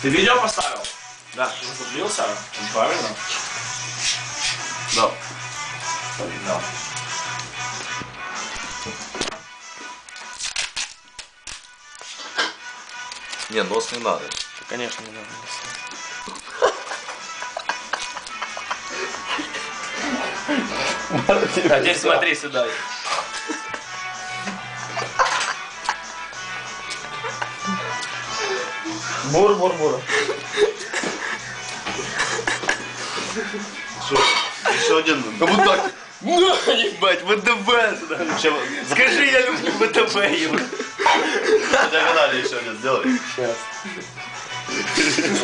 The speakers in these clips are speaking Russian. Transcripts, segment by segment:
Ты видео поставил? Да. Ты заблудился? Правильно? Да. Да. Не, нос не надо. Конечно, не надо. А теперь смотри сюда. Бур-бур-бур. Еще один. Ну вот так. Ну, ебать, ВДВ. Скажи, я люблю ВДВ, ебать. На диагонали еще один сделай.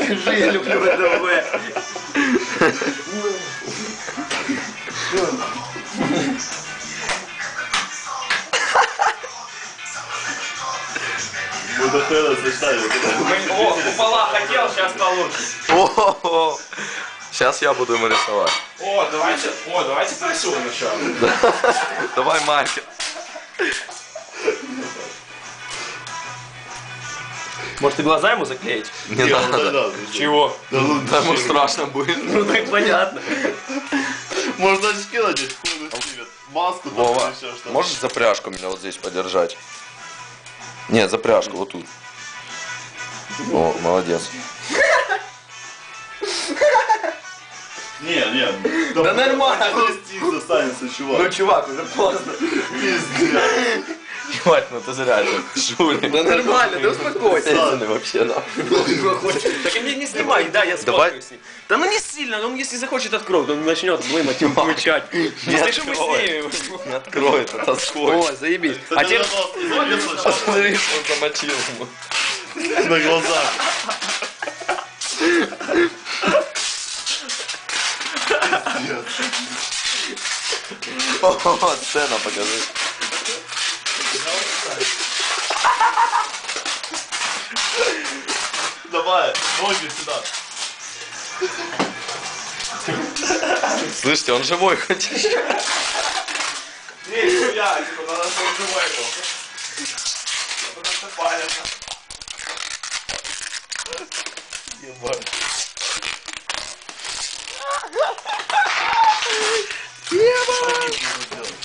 Скажи, я люблю ВДВ. Хрена сочетать. О, купола хотел, сейчас получится. О, Сейчас я буду ему рисовать. О, давайте, о, давайте порисуем еще. Давай маркер. Может, и глаза ему заклеить? Не надо. Чего? Да ну, да, ему страшно будет. Ну так понятно. Можно очки надеть, хуй ну. Маску Вова, можешь запряжку меня вот здесь подержать? Нет, запряжку вот тут. О, молодец. Не, не. Да нормально. Стих останется, чувак. Ну, чувак, уже поздно. Пиздец. Ебать, ну ты зря шули. Да нормально, да успокойся. Естественно, вообще, да. Так и не, не снимай, да, я Давай. сфоткаю с ним. Да ну не сильно, он если захочет откроет, он начнет вымыть, мычать. Если что, мы откроет. снимем. Не откроет, это скотч. О, заебись. А теперь... Посмотри, что он замочил ему. На глазах. О, сцена покажи. Давай, ноги сюда. Слышите, он живой хоть. Не, я, типа, надо чтобы живой был. Палец.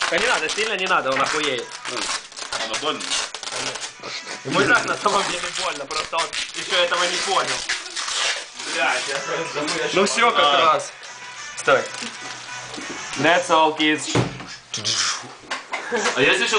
Да не надо, сильно не надо, он охуеет. Она больно. Ему и так на самом деле больно, просто он еще этого не понял. Блядь, я я Ну все как раз. Стой. That's all, kids. А если сейчас